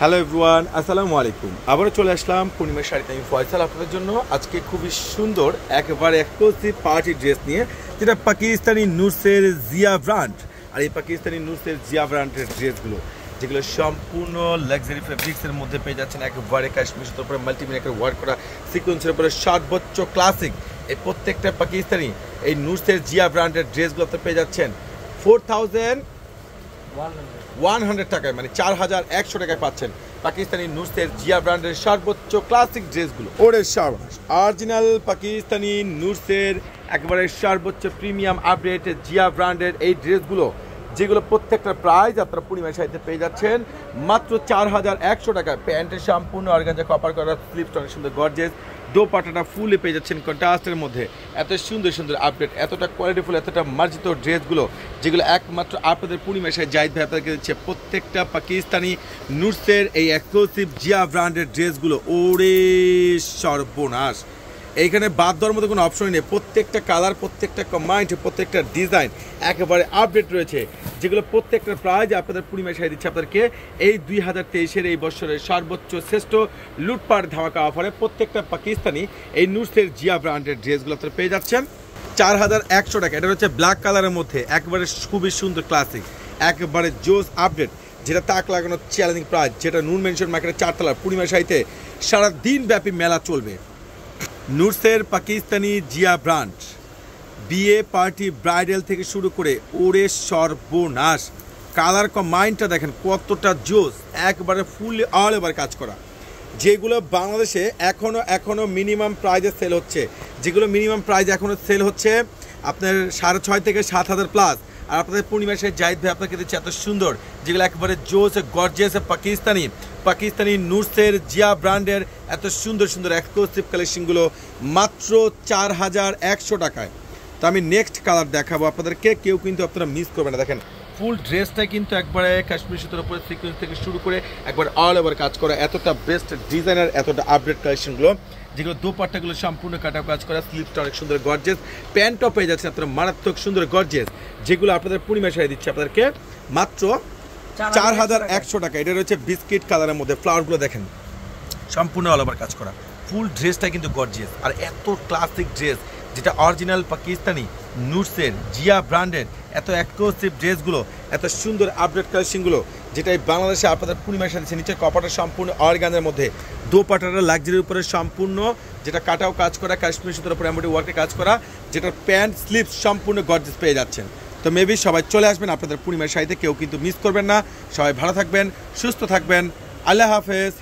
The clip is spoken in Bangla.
হ্যালো এভরিওয়ান আসসালামু আলাইকুম আবারও চলে আসলাম পূর্ণিমার শাড়িতে আমি ফয়সাল আপনাদের জন্য। আজকে খুবই সুন্দর, একেবারে এক্সক্লুসিভ পার্টি ড্রেস নিয়ে, যেটা পাকিস্তানি নুসের জিয়া ব্র্যান্ড। আর এই পাকিস্তানি নুসের জিয়া ব্র্যান্ডের ড্রেসগুলো যেগুলো সম্পূর্ণ লাক্সারি ফেব্রিক্সের মধ্যে পেয়ে যাচ্ছেন একেবারে কাশ্মীর উপরে মাল্টিমিনিয়ার ওয়ার্ক করা সিকোয়েন্সের উপরে সর্বোচ্চ ক্লাসিক এই প্রত্যেকটা পাকিস্তানি এই নুসের জিয়া ব্র্যান্ডের ড্রেসগুলো আপনি পেয়ে যাচ্ছেন ফোর থাউজেন্ড ওয়ান হান্ড্রেড টাকায় মানে চার হাজার একশো টাকায় পাচ্ছেন পাকিস্তানি নুসের জিয়া ব্র্যান্ডের সর্বোচ্চ ক্লাসিক ড্রেসগুলো। ওরে সাবাস। অরিজিনাল পাকিস্তানি নুসের একেবারে সর্বোচ্চ প্রিমিয়াম আপডেটেড জিয়া ব্র্যান্ডের এই ড্রেসগুলো। যেগুলো প্রত্যেকটা প্রাইস আপনারা পূর্ণিমার সাহিত্যে পেয়ে যাচ্ছেন। মাত্র চার হাজার একশো টাকায় প্যান্টের সম্পূর্ণ অর্গানজা কপার করা স্লিপস অনেক সুন্দর গর্জেস দোপাটাটা ফুলে পেয়ে যাচ্ছেন কন্ট্রাস্টের মধ্যে। এত সুন্দর সুন্দর আপডেট এতটা কোয়ালিটিফুল এতটা মার্জিত ড্রেসগুলো, যেগুলো একমাত্র আপনাদের পূর্ণিমাসায় জাহিদ ভাই আপনাদেরকে দিচ্ছে প্রত্যেকটা পাকিস্তানি নুটসের এই এক্সক্লুসিভ জিয়া ব্র্যান্ডের ড্রেসগুলো। ওরে সর্বনাশ! এইখানে বাদ দেওয়ার মতো কোনো অপশনই নেই। প্রত্যেকটা কালার প্রত্যেকটা কম্বাইন্ড প্রত্যেকটা ডিজাইন একেবারে আপডেট রয়েছে, যেগুলো প্রত্যেকটা প্রাইজ আপনাদের পূর্ণিমা সাই দিচ্ছে আপনাদেরকে। এই দুই হাজার তেইশের এই বছরের সর্বোচ্চ, শ্রেষ্ঠ লুটপাট ধামাকা অফারে প্রত্যেকটা পাকিস্তানি এই নুসের জিয়া ব্র্যান্ডের ড্রেসগুলো আপনারা পেয়ে যাচ্ছেন। চার হাজার একশো টাকা, এটা হচ্ছে ব্ল্যাক কালারের মধ্যে একবারে খুবই সুন্দর ক্লাসিক একেবারে জোস আপডেট যেটা তাক লাগানো চ্যালেঞ্জিং প্রাইজ যেটা নুন মেনশন মার্কেটের চারতলা পূর্ণিমা সারা দিন ব্যাপী মেলা চলবে। নুরসের পাকিস্তানি জিয়া ব্রান্ড বিয়ে পার্টি ব্রাইডাল থেকে শুরু করে ওরে সর্বনাশ। কালার মাইন্ডটা দেখেন কতটা জোস, একবারে ফুল অল এবার কাজ করা। যেগুলো বাংলাদেশে এখনও এখনও মিনিমাম প্রাইজে সেল হচ্ছে। যেগুলো মিনিমাম প্রাইজ এখনও সেল হচ্ছে আপনার সাড়ে ছয় থেকে সাত হাজার প্লাস আর আপনাদের পূর্ণিমা সে জাহিদ ভাই আপনাকে দিচ্ছে এত সুন্দর, যেগুলো একেবারে জোস গর্জিয়াস পাকিস্তানি পাকিস্তানি নুরসের জিয়া ব্র্যান্ডের এত সুন্দর সুন্দর এক্সক্লুসিভ কালেকশনগুলো মাত্র চার হাজার একশো টাকায়। তো আমি নেক্সট কালার দেখাবো আপনাদেরকে, কেউ কিন্তু আপনারা মিস করবেন না। দেখেন ফুল ড্রেসটা কিন্তু একবারে কাশ্মীর সুতোর উপরে সিকুয়েন্স থেকে শুরু করে একবার অল ওভার কাজ করা, এতটা বেস্ট ডিজাইনার এতটা আপডেট কালেকশনগুলো যেগুলো দোপাট্টাগুলো সম্পূর্ণ কাটাও কাজ করা স্লিপটা অনেক সুন্দর গর্জেস প্যান্টও পেয়ে যাচ্ছে আপনারা মারাত্মক সুন্দর গর্জেস যেগুলো আপনাদের পূর্ণিমা সারিয়ে দিচ্ছে আপনাদেরকে, মাত্র চার হাজার একশো টাকা। এটা রয়েছে বিস্কিট কালারের মধ্যে ফ্লাওয়ারগুলো দেখেন, সম্পূর্ণ অল কাজ করা। ফুল ড্রেসটা কিন্তু গর্জিয়াস আর এত ক্লাসিক ড্রেস যেটা অরিজিনাল পাকিস্তানি নুটসের জিয়া ব্র্যান্ডের এত এক্সক্লুসিভ ড্রেসগুলো এত সুন্দর আপডেট কালেকশনগুলো যেটা বাংলাদেশে আপনাদের পূর্ণিমার সাথে নিচে কপাটা সম্পূর্ণ অর্গানের মধ্যে। দোপাটাটা লাক্সারির উপরে সম্পূর্ণ, যেটা কাটাও কাজ করা, কাশ্মীর সুতোর উপরে এমব্রয়ডারি ওয়ার্কে কাজ করা, যেটা প্যান্ট স্লিপস সম্পূর্ণ গর্জেস পেয়ে যাচ্ছেন। তো মেবি সবাই চলে আসবেন আপনাদের পূর্ণিমার সাইতে কেউ কিন্তু মিস করবেন না। সবাই ভালো থাকবেন, সুস্থ থাকবেন। আল্লাহ হাফেজ।